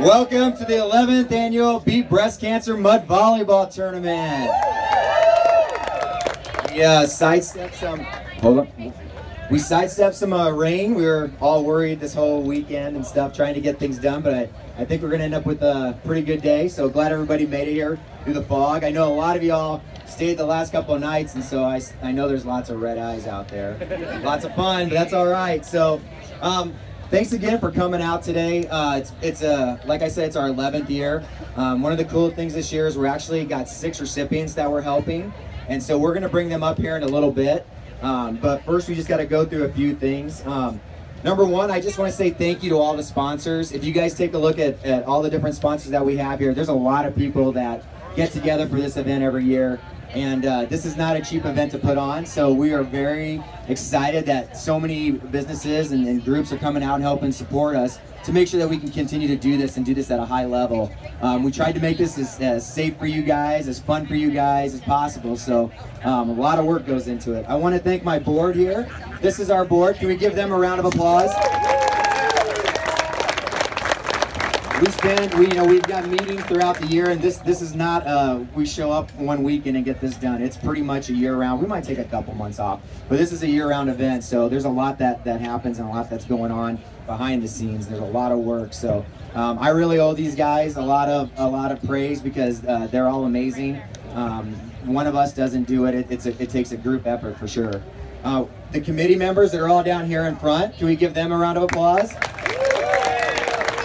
Welcome to the 11th annual Beat Breast Cancer Mud Volleyball Tournament. We uh, sidestepped some. Hold on. We sidestepped some uh, rain. We were all worried this whole weekend and stuff, trying to get things done. But I, I think we're going to end up with a pretty good day. So glad everybody made it here through the fog. I know a lot of y'all stayed the last couple of nights, and so I, I know there's lots of red eyes out there. lots of fun, but that's all right. So. Um, Thanks again for coming out today. Uh, it's it's a uh, like I said, it's our 11th year. Um, one of the cool things this year is we're actually got six recipients that we're helping, and so we're gonna bring them up here in a little bit. Um, but first, we just got to go through a few things. Um, number one, I just want to say thank you to all the sponsors. If you guys take a look at, at all the different sponsors that we have here, there's a lot of people that get together for this event every year. And uh, this is not a cheap event to put on, so we are very excited that so many businesses and, and, groups are coming out and helping support us to make sure that we can continue to do this and do this at a high level. Um, we tried to make this as, as, safe for you guys, as fun for you guys as possible, so um, a lot of work goes into it. I want to thank my board here. This is our board. Can we give them a round of applause? We spend we you know we've got meetings throughout the year and this this is not uh we show up one weekend and get this done. It's pretty much a year round. We might take a couple months off but this is a year round event so there's a lot that that happens and a lot that's going on behind the scenes. There's a lot of work so um, i really owe these guys a lot of a lot of praise because uh, they're all amazing. Um, one of us doesn't do it, it it's a, it takes a group effort for sure. Uh, the committee members that are all down here in front. Can we give them a round of applause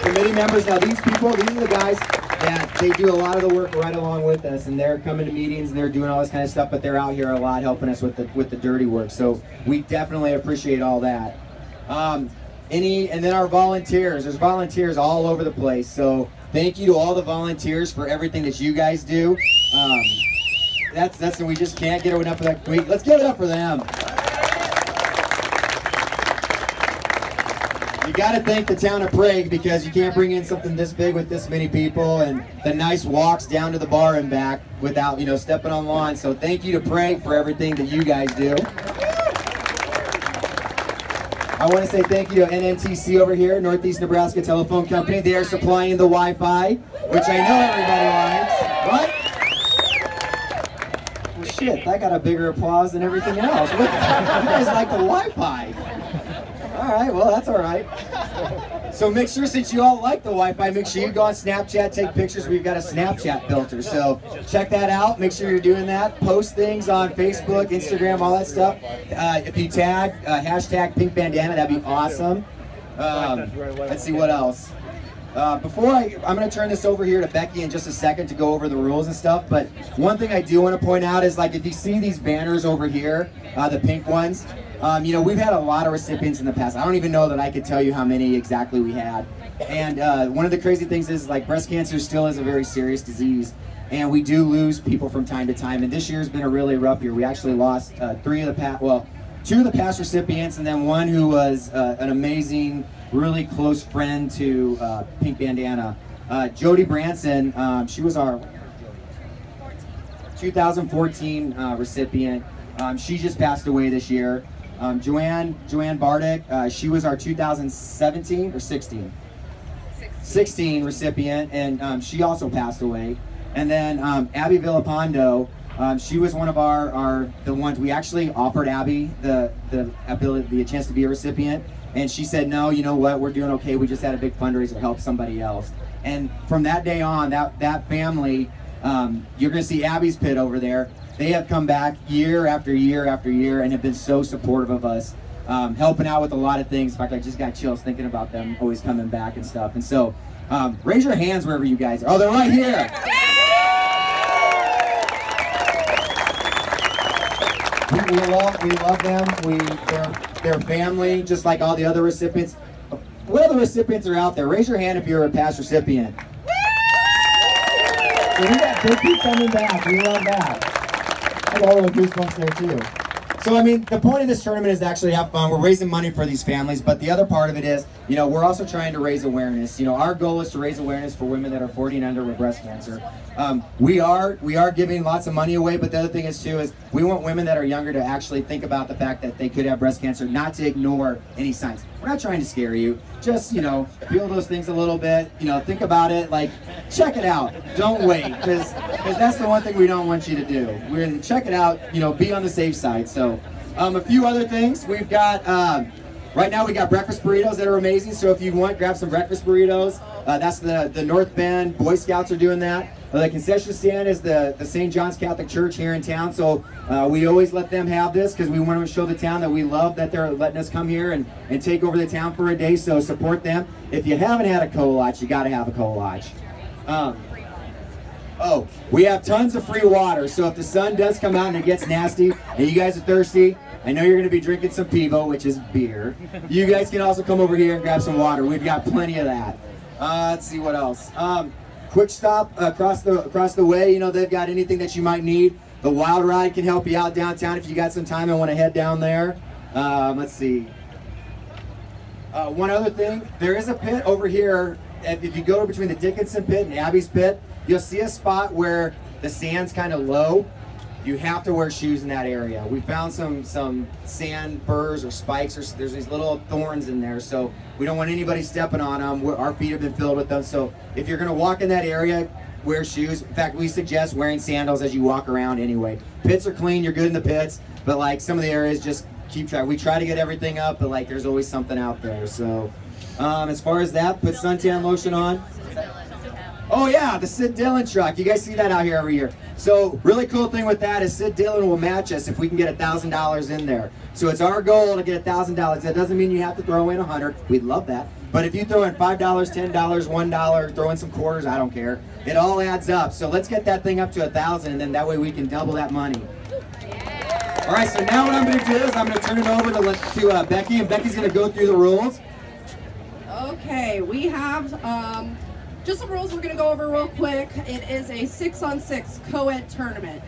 committee members. Now these people, these are the guys that they do a lot of the work right along with us, and they're coming to meetings and they're doing all this kind of stuff. But they're out here a lot helping us with the with the dirty work. So we definitely appreciate all that. Um, any and then our volunteers. There's volunteers all over the place. So thank you to all the volunteers for everything that you guys do. Um, that's that's and we just can't get enough of that. We, let's give it up for them. You got to thank the town of Prague because you can't bring in something this big with this many people and the nice walks down to the bar and back without, you know, stepping on lawn. So thank you to Prague for everything that you guys do. I want to say thank you to NNTC over here, Northeast Nebraska Telephone Company. They are supplying the Wi-Fi, which I know everybody likes. What? Well, shit, that got a bigger applause than everything else. What, you guys like the Wi-Fi. All right, well, that's all right. So make sure, since you all like the Wi-Fi, make sure you go on Snapchat, take pictures. We've got a Snapchat filter, so check that out. Make sure you're doing that. Post things on Facebook, Instagram, all that stuff. Uh, if you tag, uh, hashtag pink bandana, that'd be awesome. Um, let's see what else. Uh, before I, I'm going to turn this over here to Becky in just a second to go over the rules and stuff, but one thing I do want to point out is like if you see these banners over here, uh, the pink ones, um, you know, we've had a lot of recipients in the past. I don't even know that I could tell you how many exactly we had. And uh, one of the crazy things is like breast cancer still is a very serious disease. And we do lose people from time to time. And this year's been a really rough year. We actually lost uh, three of the past, well, two of the past recipients, and then one who was uh, an amazing, really close friend to uh, Pink Bandana. Uh, Jody Branson, um, she was our 2014 uh, recipient. Um, she just passed away this year. Um, Joanne, Joanne Bardick, uh, she was our 2017 or 16? 16, recipient, and um, she also passed away. And then um, Abby Villapando, um, she was one of our, our the ones we actually offered Abby the the ability, the chance to be a recipient, and she said, no, you know what, we're doing okay. We just had a big fundraiser to help somebody else. And from that day on, that that family, um, you're gonna see Abby's pit over there they have come back year after year after year and have been so supportive of us, um, helping out with a lot of things. In fact, I just got chills thinking about them always coming back and stuff. And so, um, raise your hands wherever you guys are. Oh, they're right here. We, we love, we love them. We, they're, they're family, just like all the other recipients. What other recipients are out there? Raise your hand if you're a past recipient. So we got, they keep coming back. We love that. I got a little goosebumps there too. So I mean, the point of this tournament is to actually have fun. We're raising money for these families, but the other part of it is you know, we're also trying to raise awareness. You know, our goal is to raise awareness for women that are 40 and under with breast cancer. Um, we are we are giving lots of money away, but the other thing is too is we want women that are younger to actually think about the fact that they could have breast cancer, not to ignore any signs. We're not trying to scare you. Just you know, feel those things a little bit. You know, think about it. Like, check it out. Don't wait, because that's the one thing we don't want you to do. We're gonna check it out. You know, be on the safe side. So, um, a few other things we've got. Um, Right now we got breakfast burritos that are amazing. So if you want, grab some breakfast burritos. Uh, that's the, the North Bend Boy Scouts are doing that. The concession stand is the, the St. John's Catholic Church here in town. So uh, we always let them have this because we want to show the town that we love that they're letting us come here and, and take over the town for a day. So support them. If you haven't had a kolach, you got to have a kolach. Um, oh, we have tons of free water. So if the sun does come out and it gets nasty and you guys are thirsty, I know you're going to be drinking some Pivo, which is beer. You guys can also come over here and grab some water. We've got plenty of that. Uh, let's see what else. Um, quick stop across the across the way. You know they've got anything that you might need. The Wild Ride can help you out downtown if you got some time and want to head down there. Um, let's see. Uh, one other thing, there is a pit over here. If you go between the Dickinson pit and Abby's pit, you'll see a spot where the sand's kind of low you have to wear shoes in that area. We found some some sand burrs or spikes, or there's these little thorns in there, so we don't want anybody stepping on them. We're, our feet have been filled with them, so if you're gonna walk in that area, wear shoes. In fact, we suggest wearing sandals as you walk around anyway. Pits are clean, you're good in the pits, but like some of the areas, just keep track. We try to get everything up, but like there's always something out there. So um, as far as that, put suntan lotion on. Oh yeah, the Sid Dillon truck. You guys see that out here every year. So really cool thing with that is Sid Dillon will match us if we can get a thousand dollars in there. So it's our goal to get a thousand dollars. That doesn't mean you have to throw in a hundred. We'd love that. But if you throw in five dollars, ten dollars, one dollar, throw in some quarters, I don't care. It all adds up. So let's get that thing up to a thousand, and then that way we can double that money. All right. So now what I'm going to do is I'm going to turn it over to to uh, Becky, and Becky's going to go through the rules. Okay, we have um, just some rules we're going to go over real quick. It is a six on six co-ed tournament.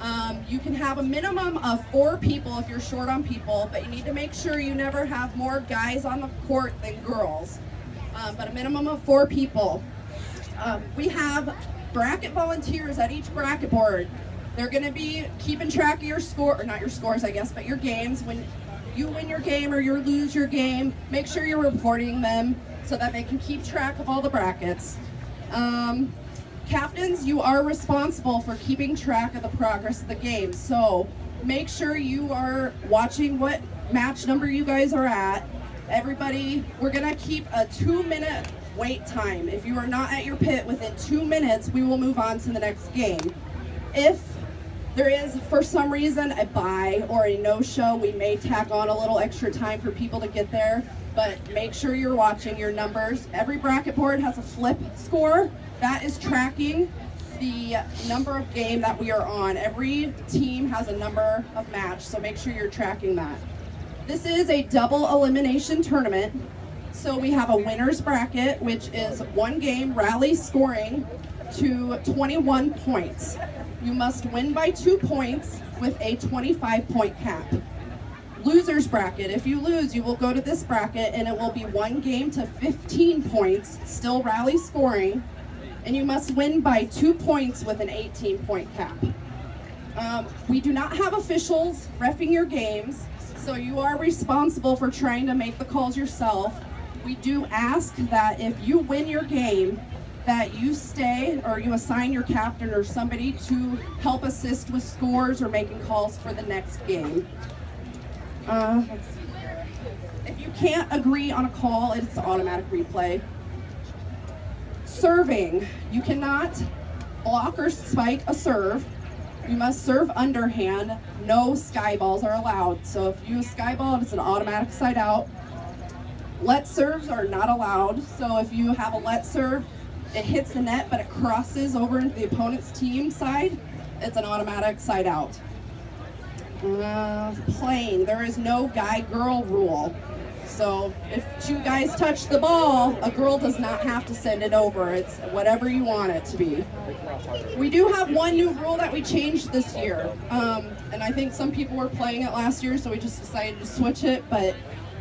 Um, you can have a minimum of four people if you're short on people, but you need to make sure you never have more guys on the court than girls. Um, but a minimum of four people. Um, we have bracket volunteers at each bracket board. They're going to be keeping track of your score, or not your scores, I guess, but your games. When you win your game or you lose your game, make sure you're reporting them so that they can keep track of all the brackets. Um, captains, you are responsible for keeping track of the progress of the game. So make sure you are watching what match number you guys are at. Everybody, we're gonna keep a two minute wait time. If you are not at your pit within two minutes, we will move on to the next game. If there is, for some reason, a buy or a no-show, we may tack on a little extra time for people to get there but make sure you're watching your numbers. Every bracket board has a flip score. That is tracking the number of game that we are on. Every team has a number of match, so make sure you're tracking that. This is a double elimination tournament. So we have a winner's bracket, which is one game rally scoring to 21 points. You must win by two points with a 25 point cap loser's bracket. If you lose, you will go to this bracket and it will be one game to 15 points, still rally scoring, and you must win by two points with an 18 point cap. Um, we do not have officials refing your games, so you are responsible for trying to make the calls yourself. We do ask that if you win your game, that you stay or you assign your captain or somebody to help assist with scores or making calls for the next game. Uh, if you can't agree on a call, it's automatic replay. Serving. You cannot block or spike a serve. You must serve underhand. No sky balls are allowed. So if you sky ball, it's an automatic side out. Let serves are not allowed. So if you have a let serve, it hits the net, but it crosses over into the opponent's team side, it's an automatic side out. Playing. There is no guy-girl rule. So if two guys touch the ball, a girl does not have to send it over. It's whatever you want it to be. We do have one new rule that we changed this year. Um, and I think some people were playing it last year, so we just decided to switch it. But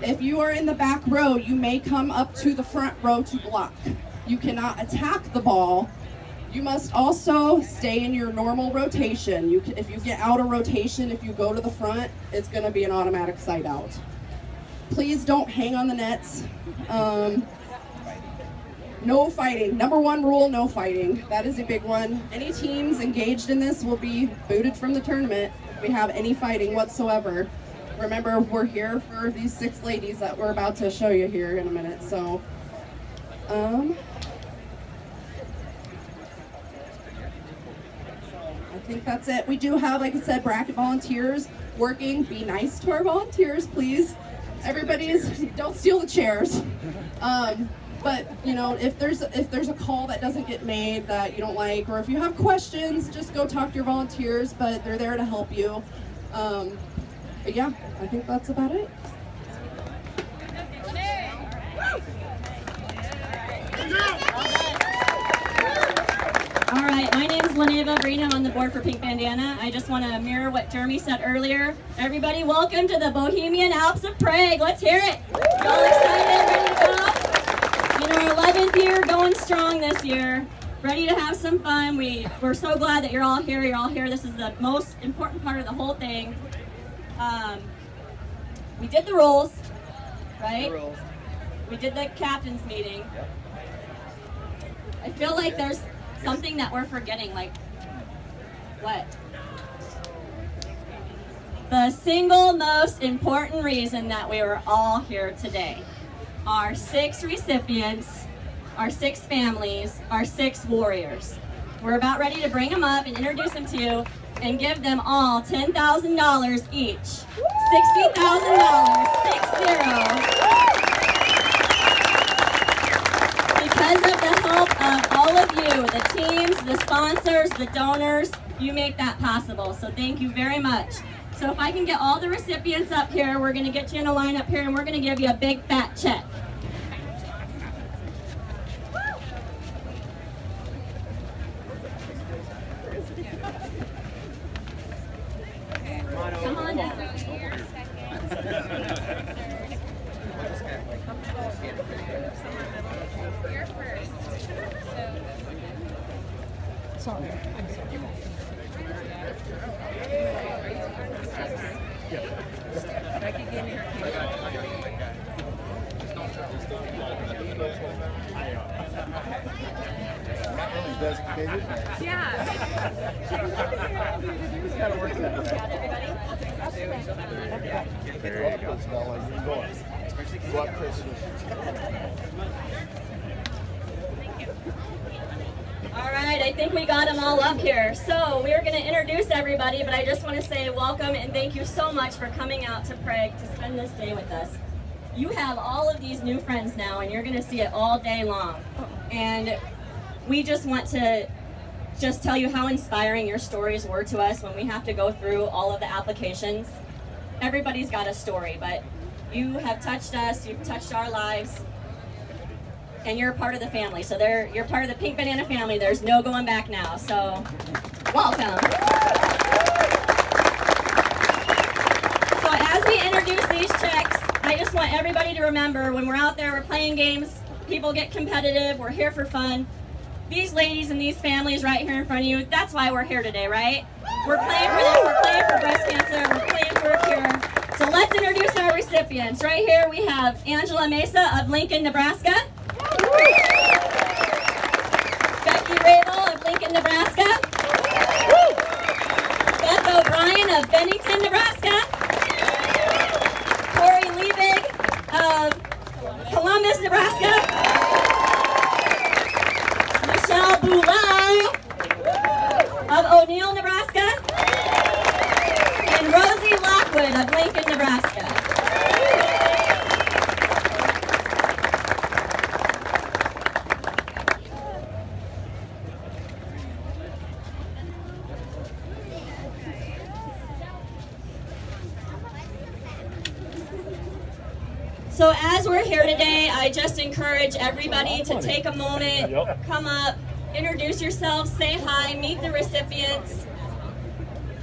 If you are in the back row, you may come up to the front row to block. You cannot attack the ball. You must also stay in your normal rotation. You can, if you get out of rotation, if you go to the front, it's going to be an automatic side out. Please don't hang on the nets. Um, no fighting. Number one rule, no fighting. That is a big one. Any teams engaged in this will be booted from the tournament if we have any fighting whatsoever. Remember, we're here for these six ladies that we're about to show you here in a minute. So, um, think that's it. We do have, like I said, bracket volunteers working. Be nice to our volunteers, please. Everybody's, don't steal the chairs. Um, but you know, if there's if there's a call that doesn't get made that you don't like, or if you have questions, just go talk to your volunteers. But they're there to help you. Um, but yeah, I think that's about it. Right, my name Leneva Breen. I'm on the board for Pink Bandana. I just want to mirror what Jeremy said earlier. Everybody, welcome to the Bohemian Alps of Prague. Let's hear it. Y'all excited? Ready to go? In our 11th year, going strong this year. Ready to have some fun. We, we're so glad that you're all here. You're all here. This is the most important part of the whole thing. Um, we did the rules, right? We did the captain's meeting. I feel like there's something that we're forgetting, like what? The single most important reason that we were all here today. Our six recipients, our six families, our six warriors. We're about ready to bring them up and introduce them to you and give them all $10,000 each. $60,000, six zero. Because of the help of all of you, the teams, the sponsors, the donors, you make that possible. So thank you very much. So if I can get all the recipients up here, we're gonna get you in a line up here and we're gonna give you a big fat check. All right, I think we got them all up here. So we're going to introduce everybody, but I just want to say welcome and thank you so much for coming out to Prague to spend this day with us. You have all of these new friends now, and you're going to see it all day long. And we just want to just tell you how inspiring your stories were to us when we have to go through all of the applications. Everybody's got a story, but you have touched us, you've touched our lives, and you're part of the family. So you're part of the Pink Bandana family. There's no going back now. So welcome. So as we introduce these checks, I just want everybody to remember when we're out there, we're playing games, people get competitive, we're here for fun. These ladies and these families right here in front of you, that's why we're here today, right? We're playing for this, we're playing for breast cancer, we're playing for a cure. So let's introduce our recipients. Right here we have Angela Mesa of Lincoln, Nebraska. Becky Rabel of Lincoln, Nebraska. Beth O'Brien of Bennington, Nebraska. Corey Liebig of Columbus, Nebraska. Michelle Boulay of O'Neill, Nebraska. And Rosie Lockwood of Lincoln, Nebraska. So as we're here today, I just encourage everybody to take a moment, come up, introduce yourselves, say hi, meet the recipients.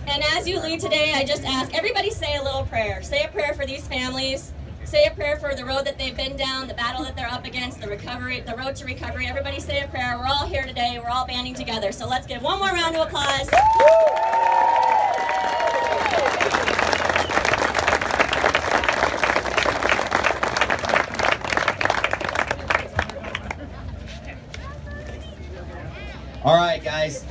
And as you leave today, I just ask everybody say a little prayer. Say a prayer for these families. say a prayer for the road that they've been down, the battle that they're up against, the recovery, the road to recovery. Everybody say a prayer. We're all here today. We're all banding together. So let's give one more round of applause. All right, guys.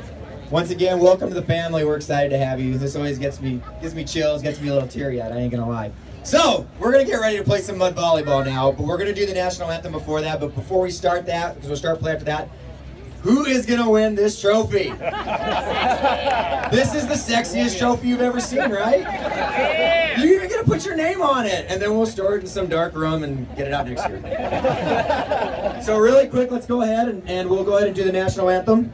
Once again, welcome to the family. We're excited to have you. This always gets me gives me chills, gets me a little teary-eyed. I ain't gonna lie. So we're gonna get ready to play some mud volleyball now, but we're gonna do the national anthem before that. But before we start that, because we'll start playing after that, who is gonna win this trophy? this is the sexiest trophy you've ever seen, right? You're even gonna put your name on it, and then we'll store it in some dark room and get it out next year. so really quick, let's go ahead and, and we'll go ahead and do the national anthem.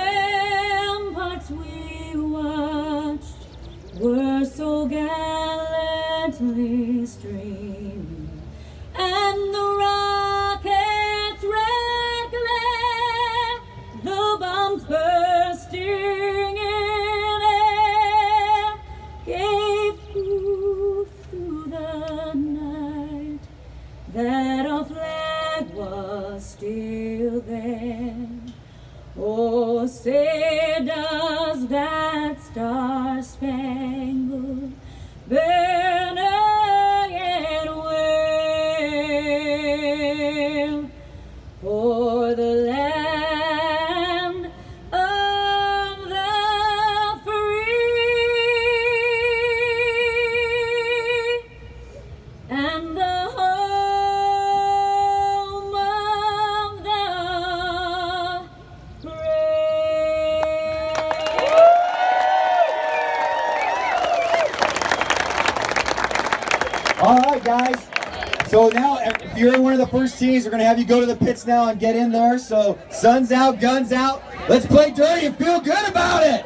the So now, if you're one of the first teams, we're gonna have you go to the pits now and get in there. So, sun's out, guns out. Let's play dirty and feel good about it.